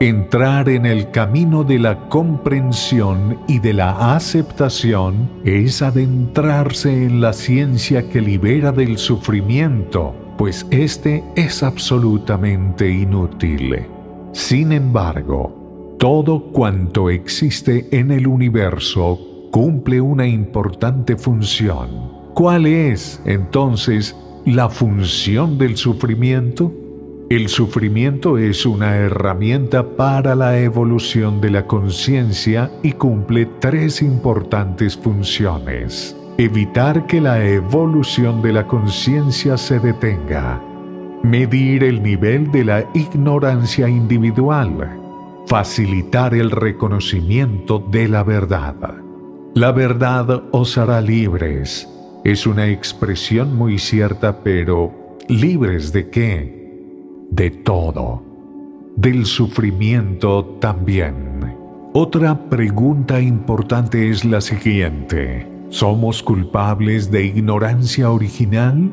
Entrar en el camino de la comprensión y de la aceptación es adentrarse en la ciencia que libera del sufrimiento, pues éste es absolutamente inútil. Sin embargo, todo cuanto existe en el universo cumple una importante función. ¿Cuál es, entonces, la función del sufrimiento? El sufrimiento es una herramienta para la evolución de la conciencia y cumple tres importantes funciones. Evitar que la evolución de la conciencia se detenga. Medir el nivel de la ignorancia individual. Facilitar el reconocimiento de la verdad. La verdad os hará libres. Es una expresión muy cierta, pero ¿libres de qué? De todo, del sufrimiento también. Otra pregunta importante es la siguiente. ¿Somos culpables de ignorancia original?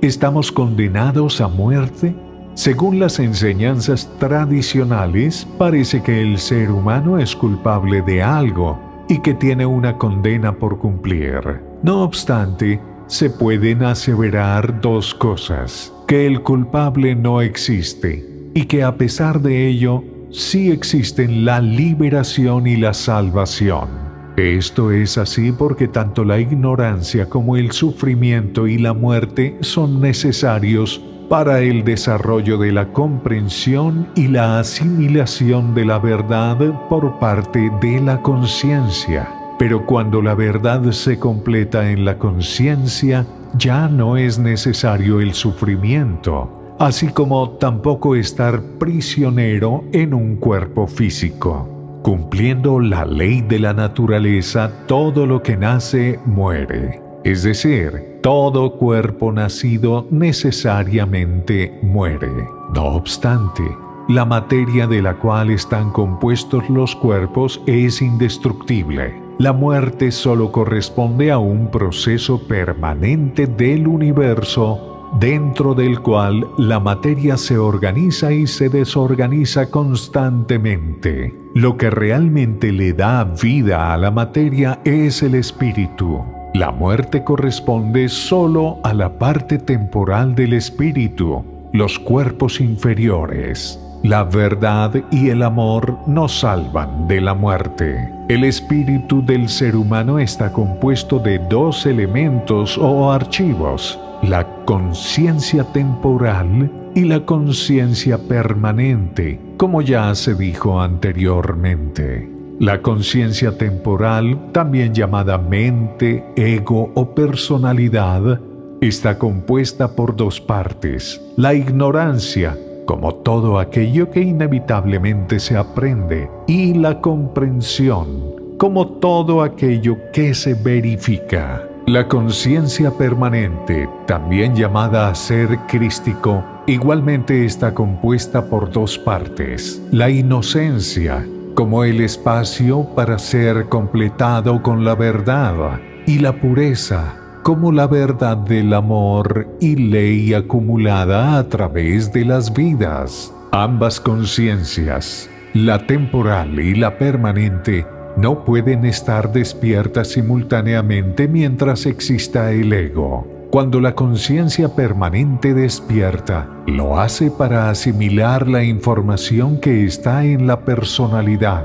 ¿Estamos condenados a muerte? Según las enseñanzas tradicionales, parece que el ser humano es culpable de algo y que tiene una condena por cumplir. No obstante, se pueden aseverar dos cosas que el culpable no existe y que a pesar de ello sí existen la liberación y la salvación. Esto es así porque tanto la ignorancia como el sufrimiento y la muerte son necesarios para el desarrollo de la comprensión y la asimilación de la verdad por parte de la conciencia. Pero cuando la verdad se completa en la conciencia, ya no es necesario el sufrimiento, así como tampoco estar prisionero en un cuerpo físico. Cumpliendo la ley de la naturaleza, todo lo que nace muere. Es decir, todo cuerpo nacido necesariamente muere. No obstante, la materia de la cual están compuestos los cuerpos es indestructible la muerte solo corresponde a un proceso permanente del universo dentro del cual la materia se organiza y se desorganiza constantemente. Lo que realmente le da vida a la materia es el espíritu. La muerte corresponde solo a la parte temporal del espíritu, los cuerpos inferiores. La verdad y el amor nos salvan de la muerte. El espíritu del ser humano está compuesto de dos elementos o archivos, la conciencia temporal y la conciencia permanente, como ya se dijo anteriormente. La conciencia temporal, también llamada mente, ego o personalidad, está compuesta por dos partes, la ignorancia, como todo aquello que inevitablemente se aprende, y la comprensión, como todo aquello que se verifica. La conciencia permanente, también llamada a ser crístico, igualmente está compuesta por dos partes. La inocencia, como el espacio para ser completado con la verdad, y la pureza, como la verdad del amor y ley acumulada a través de las vidas. Ambas conciencias, la temporal y la permanente, no pueden estar despiertas simultáneamente mientras exista el ego. Cuando la conciencia permanente despierta, lo hace para asimilar la información que está en la personalidad,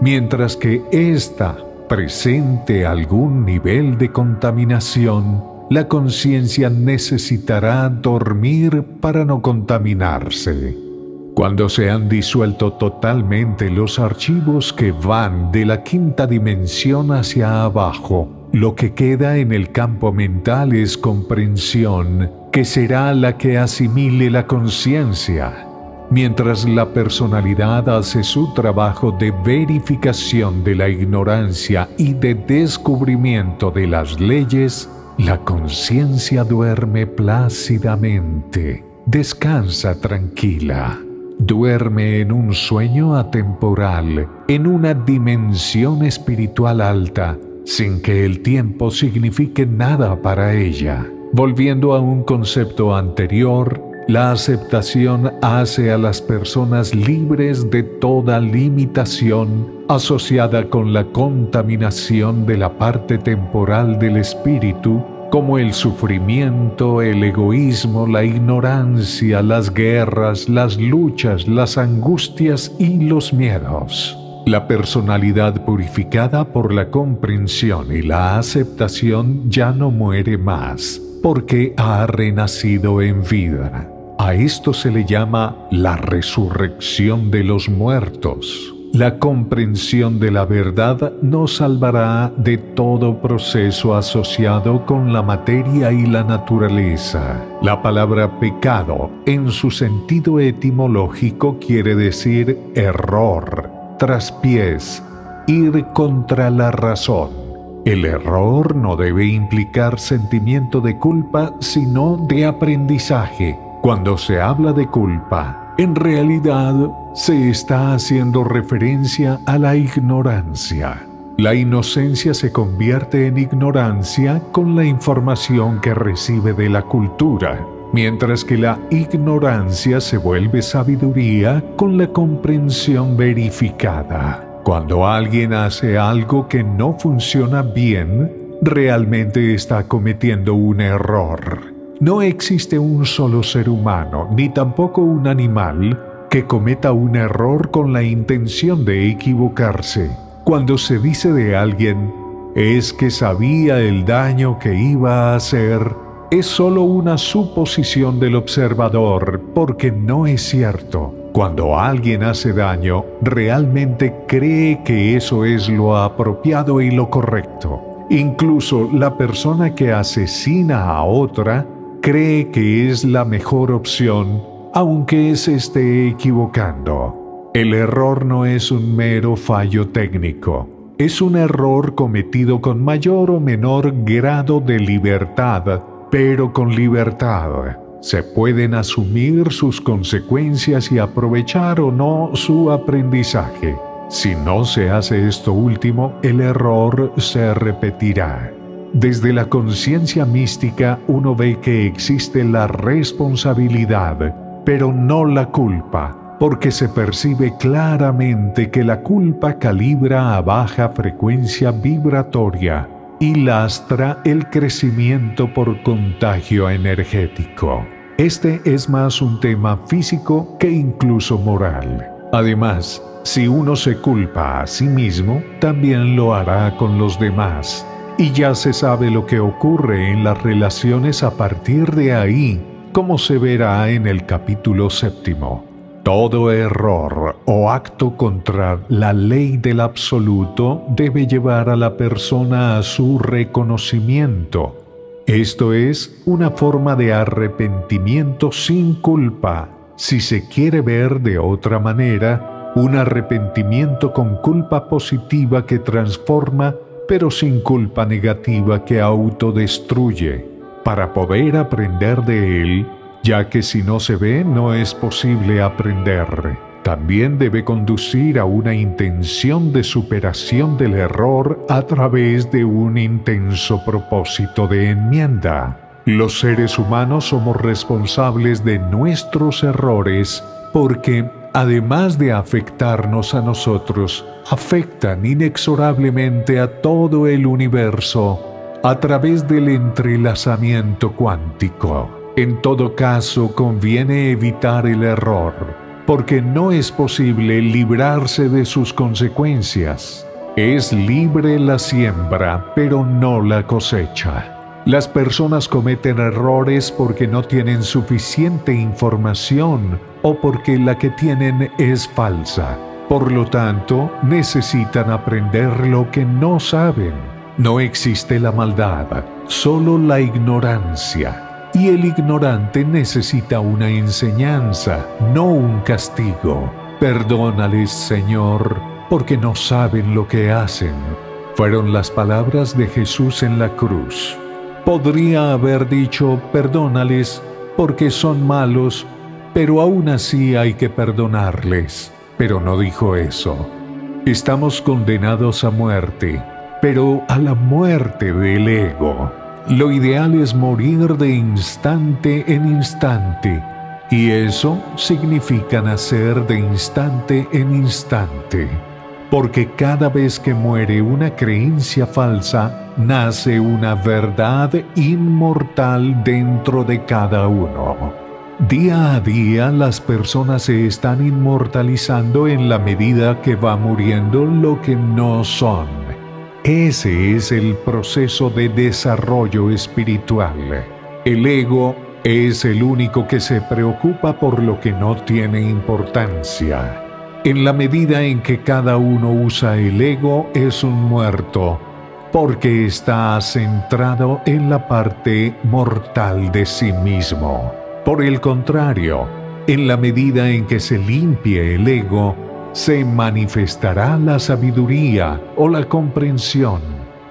mientras que ésta presente algún nivel de contaminación, la conciencia necesitará dormir para no contaminarse. Cuando se han disuelto totalmente los archivos que van de la quinta dimensión hacia abajo, lo que queda en el campo mental es comprensión, que será la que asimile la conciencia Mientras la personalidad hace su trabajo de verificación de la ignorancia y de descubrimiento de las leyes, la conciencia duerme plácidamente, descansa tranquila, duerme en un sueño atemporal, en una dimensión espiritual alta, sin que el tiempo signifique nada para ella. Volviendo a un concepto anterior, La aceptación hace a las personas libres de toda limitación asociada con la contaminación de la parte temporal del espíritu, como el sufrimiento, el egoísmo, la ignorancia, las guerras, las luchas, las angustias y los miedos. La personalidad purificada por la comprensión y la aceptación ya no muere más, porque ha renacido en vida. A esto se le llama la resurrección de los muertos. La comprensión de la verdad nos salvará de todo proceso asociado con la materia y la naturaleza. La palabra pecado, en su sentido etimológico, quiere decir error, traspiés, ir contra la razón. El error no debe implicar sentimiento de culpa, sino de aprendizaje cuando se habla de culpa, en realidad se está haciendo referencia a la ignorancia. La inocencia se convierte en ignorancia con la información que recibe de la cultura, mientras que la ignorancia se vuelve sabiduría con la comprensión verificada. Cuando alguien hace algo que no funciona bien, realmente está cometiendo un error. No existe un solo ser humano, ni tampoco un animal, que cometa un error con la intención de equivocarse. Cuando se dice de alguien, es que sabía el daño que iba a hacer, es solo una suposición del observador, porque no es cierto. Cuando alguien hace daño, realmente cree que eso es lo apropiado y lo correcto. Incluso la persona que asesina a otra cree que es la mejor opción, aunque se esté equivocando. El error no es un mero fallo técnico, es un error cometido con mayor o menor grado de libertad, pero con libertad. Se pueden asumir sus consecuencias y aprovechar o no su aprendizaje. Si no se hace esto último, el error se repetirá. Desde la conciencia mística uno ve que existe la responsabilidad, pero no la culpa, porque se percibe claramente que la culpa calibra a baja frecuencia vibratoria y lastra el crecimiento por contagio energético. Este es más un tema físico que incluso moral. Además, si uno se culpa a sí mismo, también lo hará con los demás y ya se sabe lo que ocurre en las relaciones a partir de ahí, como se verá en el capítulo séptimo. Todo error o acto contra la ley del absoluto debe llevar a la persona a su reconocimiento. Esto es una forma de arrepentimiento sin culpa. Si se quiere ver de otra manera, un arrepentimiento con culpa positiva que transforma pero sin culpa negativa que autodestruye, para poder aprender de él, ya que si no se ve no es posible aprender. También debe conducir a una intención de superación del error a través de un intenso propósito de enmienda. Los seres humanos somos responsables de nuestros errores porque además de afectarnos a nosotros, afectan inexorablemente a todo el universo a través del entrelazamiento cuántico. En todo caso, conviene evitar el error, porque no es posible librarse de sus consecuencias. Es libre la siembra, pero no la cosecha. Las personas cometen errores porque no tienen suficiente información o porque la que tienen es falsa. Por lo tanto, necesitan aprender lo que no saben. No existe la maldad, solo la ignorancia. Y el ignorante necesita una enseñanza, no un castigo. Perdónales, Señor, porque no saben lo que hacen. Fueron las palabras de Jesús en la cruz. Podría haber dicho, perdónales porque son malos, pero aún así hay que perdonarles. Pero no dijo eso. Estamos condenados a muerte, pero a la muerte del ego. Lo ideal es morir de instante en instante, Y eso significa nacer de instante en instante, porque cada vez que muere una creencia falsa, nace una verdad inmortal dentro de cada uno. Día a día las personas se están inmortalizando en la medida que va muriendo lo que no son. Ese es el proceso de desarrollo espiritual. El ego es el único que se preocupa por lo que no tiene importancia. En la medida en que cada uno usa el ego es un muerto, porque está centrado en la parte mortal de sí mismo. Por el contrario, en la medida en que se limpie el ego, se manifestará la sabiduría o la comprensión,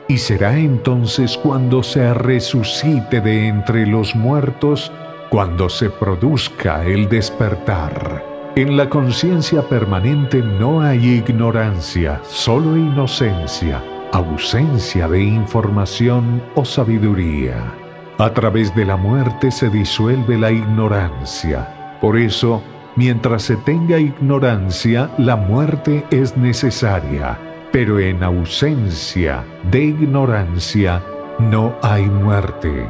y será entonces cuando se resucite de entre los muertos, cuando se produzca el despertar. En la conciencia permanente no hay ignorancia, solo inocencia, ausencia de información o sabiduría. A través de la muerte se disuelve la ignorancia. Por eso, mientras se tenga ignorancia, la muerte es necesaria. Pero en ausencia de ignorancia, no hay muerte.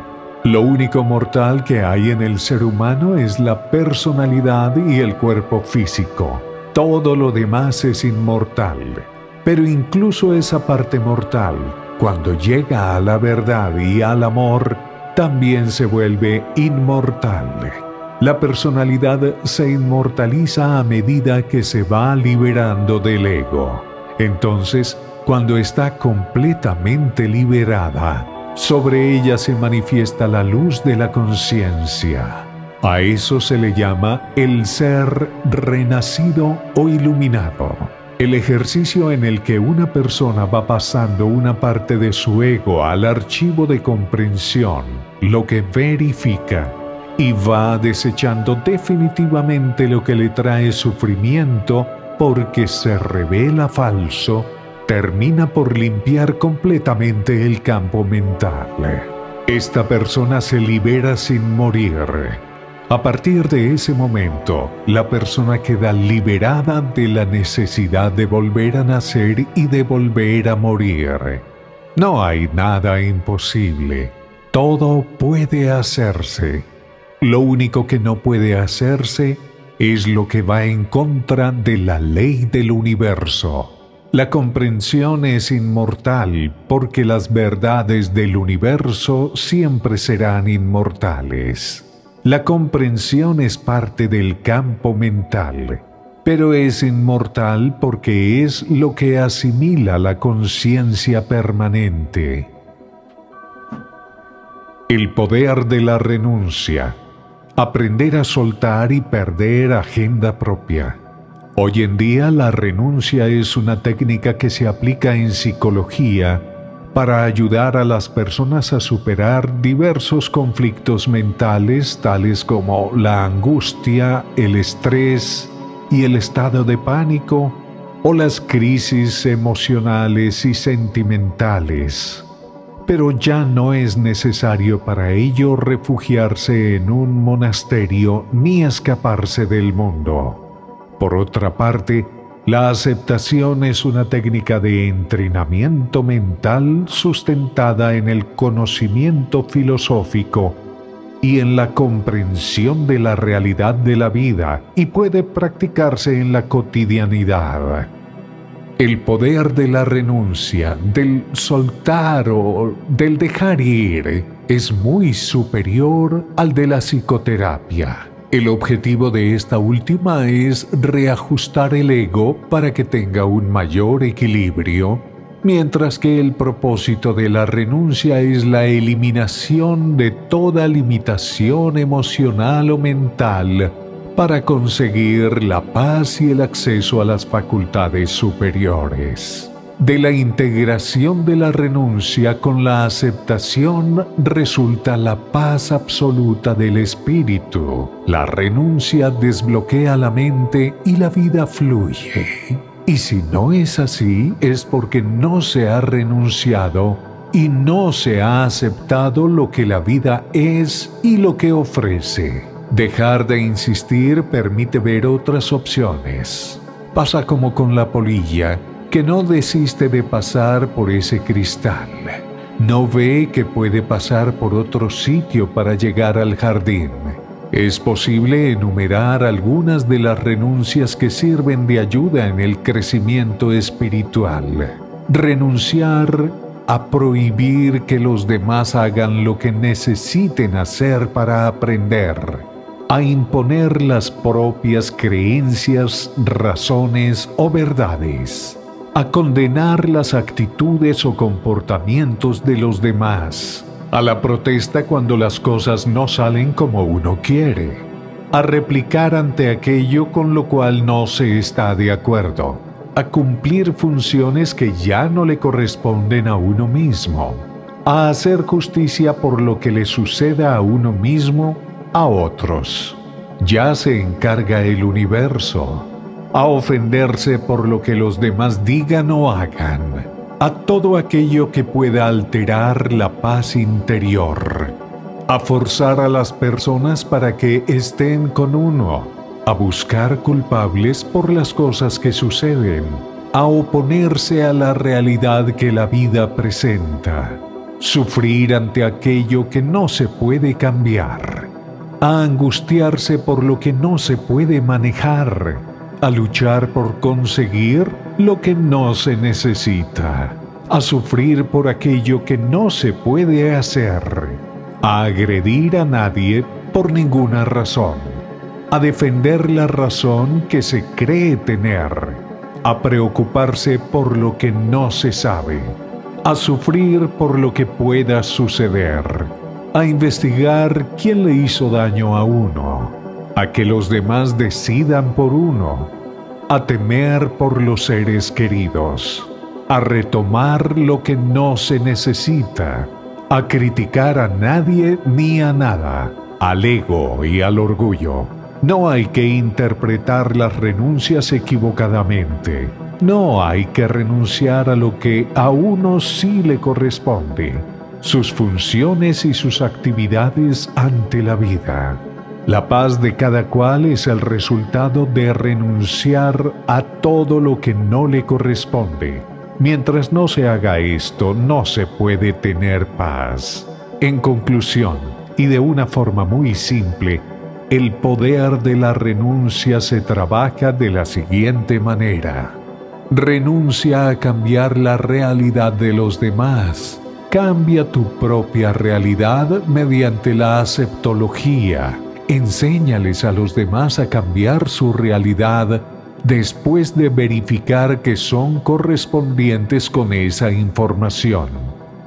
Lo único mortal que hay en el ser humano es la personalidad y el cuerpo físico. Todo lo demás es inmortal. Pero incluso esa parte mortal, cuando llega a la verdad y al amor, también se vuelve inmortal. La personalidad se inmortaliza a medida que se va liberando del ego. Entonces, cuando está completamente liberada, sobre ella se manifiesta la luz de la conciencia. A eso se le llama el ser renacido o iluminado. El ejercicio en el que una persona va pasando una parte de su ego al archivo de comprensión, lo que verifica, y va desechando definitivamente lo que le trae sufrimiento porque se revela falso, termina por limpiar completamente el campo mental. Esta persona se libera sin morir. A partir de ese momento, la persona queda liberada de la necesidad de volver a nacer y de volver a morir. No hay nada imposible. Todo puede hacerse. Lo único que no puede hacerse es lo que va en contra de la ley del universo. La comprensión es inmortal porque las verdades del universo siempre serán inmortales. La comprensión es parte del campo mental, pero es inmortal porque es lo que asimila la conciencia permanente. El poder de la renuncia. Aprender a soltar y perder agenda propia. Hoy en día la renuncia es una técnica que se aplica en psicología para ayudar a las personas a superar diversos conflictos mentales tales como la angustia, el estrés y el estado de pánico o las crisis emocionales y sentimentales. Pero ya no es necesario para ello refugiarse en un monasterio ni escaparse del mundo. Por otra parte, la aceptación es una técnica de entrenamiento mental sustentada en el conocimiento filosófico y en la comprensión de la realidad de la vida y puede practicarse en la cotidianidad. El poder de la renuncia, del soltar o del dejar ir es muy superior al de la psicoterapia. El objetivo de esta última es reajustar el ego para que tenga un mayor equilibrio, mientras que el propósito de la renuncia es la eliminación de toda limitación emocional o mental para conseguir la paz y el acceso a las facultades superiores. De la integración de la renuncia con la aceptación resulta la paz absoluta del espíritu. La renuncia desbloquea la mente y la vida fluye. Y si no es así, es porque no se ha renunciado y no se ha aceptado lo que la vida es y lo que ofrece. Dejar de insistir permite ver otras opciones. Pasa como con la polilla, que no desiste de pasar por ese cristal. No ve que puede pasar por otro sitio para llegar al jardín. Es posible enumerar algunas de las renuncias que sirven de ayuda en el crecimiento espiritual. Renunciar a prohibir que los demás hagan lo que necesiten hacer para aprender, a imponer las propias creencias, razones o verdades, a condenar las actitudes o comportamientos de los demás, a la protesta cuando las cosas no salen como uno quiere, a replicar ante aquello con lo cual no se está de acuerdo a cumplir funciones que ya no le corresponden a uno mismo, a hacer justicia por lo que le suceda a uno mismo, a otros. Ya se encarga el universo, a ofenderse por lo que los demás digan o hagan, a todo aquello que pueda alterar la paz interior, a forzar a las personas para que estén con uno, a buscar culpables por las cosas que suceden, a oponerse a la realidad que la vida presenta, sufrir ante aquello que no se puede cambiar, a angustiarse por lo que no se puede manejar, a luchar por conseguir lo que no se necesita, a sufrir por aquello que no se puede hacer, a agredir a nadie por ninguna razón a defender la razón que se cree tener, a preocuparse por lo que no se sabe, a sufrir por lo que pueda suceder, a investigar quién le hizo daño a uno, a que los demás decidan por uno, a temer por los seres queridos, a retomar lo que no se necesita, a criticar a nadie ni a nada, al ego y al orgullo no hay que interpretar las renuncias equivocadamente. No hay que renunciar a lo que a uno sí le corresponde, sus funciones y sus actividades ante la vida. La paz de cada cual es el resultado de renunciar a todo lo que no le corresponde. Mientras no se haga esto, no se puede tener paz. En conclusión, y de una forma muy simple, el poder de la renuncia se trabaja de la siguiente manera. Renuncia a cambiar la realidad de los demás. Cambia tu propia realidad mediante la aceptología. Enséñales a los demás a cambiar su realidad después de verificar que son correspondientes con esa información.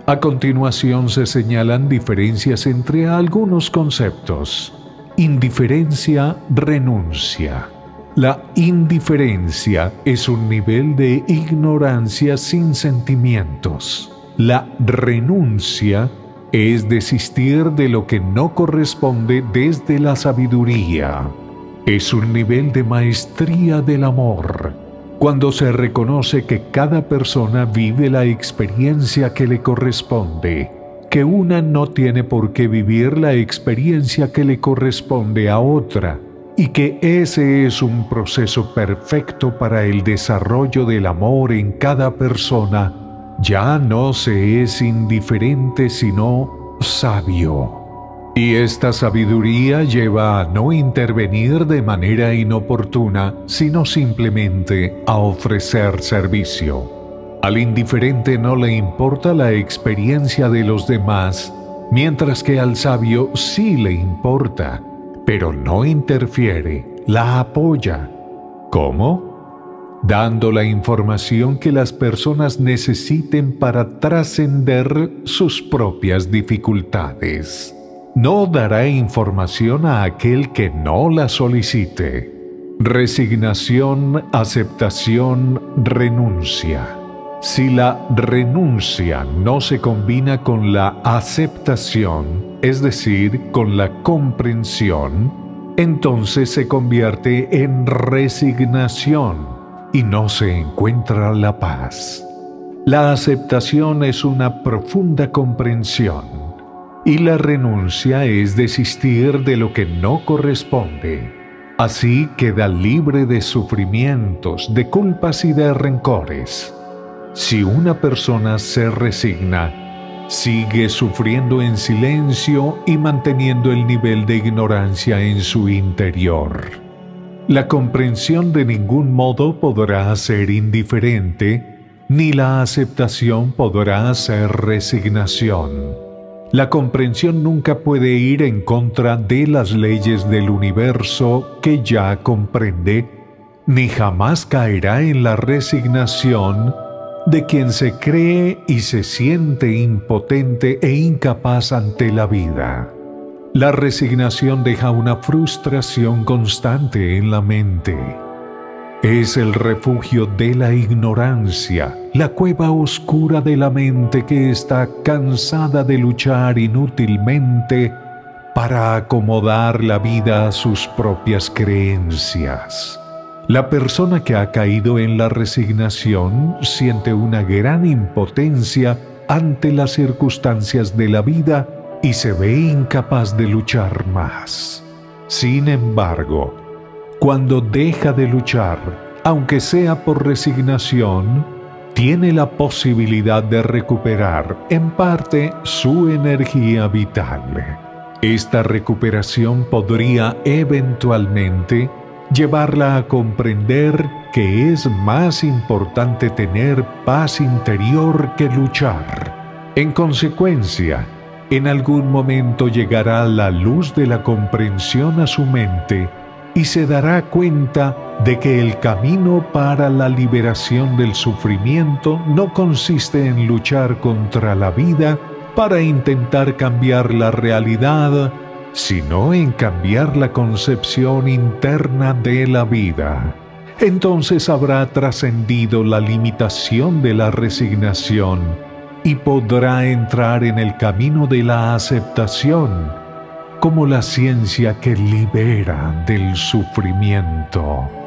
A continuación se señalan diferencias entre algunos conceptos. Indiferencia, renuncia. La indiferencia es un nivel de ignorancia sin sentimientos. La renuncia es desistir de lo que no corresponde desde la sabiduría. Es un nivel de maestría del amor, cuando se reconoce que cada persona vive la experiencia que le corresponde que una no tiene por qué vivir la experiencia que le corresponde a otra y que ese es un proceso perfecto para el desarrollo del amor en cada persona, ya no se es indiferente sino sabio. Y esta sabiduría lleva a no intervenir de manera inoportuna, sino simplemente a ofrecer servicio. Al indiferente no le importa la experiencia de los demás, mientras que al sabio sí le importa, pero no interfiere, la apoya. ¿Cómo? Dando la información que las personas necesiten para trascender sus propias dificultades. No dará información a aquel que no la solicite. Resignación, aceptación, renuncia. Si la renuncia no se combina con la aceptación, es decir, con la comprensión, entonces se convierte en resignación y no se encuentra la paz. La aceptación es una profunda comprensión. y la renuncia es desistir de lo que no corresponde. Así queda libre de sufrimientos, de culpas y de rencores. Si una persona se resigna, sigue sufriendo en silencio y manteniendo el nivel de ignorancia en su interior. La comprensión de ningún modo podrá ser indiferente, ni la aceptación podrá ser resignación. La comprensión nunca puede ir en contra de las leyes del universo que ya comprende, ni jamás caerá en la resignación de quien se cree y se siente impotente e incapaz ante la vida. La resignación deja una frustración constante en la mente es el refugio de la ignorancia, la cueva oscura de la mente que está cansada de luchar inútilmente para acomodar la vida a sus propias creencias. La persona que ha caído en la resignación siente una gran impotencia ante las circunstancias de la vida y se ve incapaz de luchar más. Sin embargo, cuando deja de luchar, aunque sea por resignación, tiene la posibilidad de recuperar en parte su energía vital. Esta recuperación podría eventualmente llevarla a comprender que es más importante tener paz interior que luchar. En consecuencia, en algún momento llegará la luz de la comprensión a su mente y se dará cuenta de que el camino para la liberación del sufrimiento no consiste en luchar contra la vida para intentar cambiar la realidad, sino en cambiar la concepción interna de la vida. Entonces habrá trascendido la limitación de la resignación y podrá entrar en el camino de la aceptación como la ciencia que libera del sufrimiento.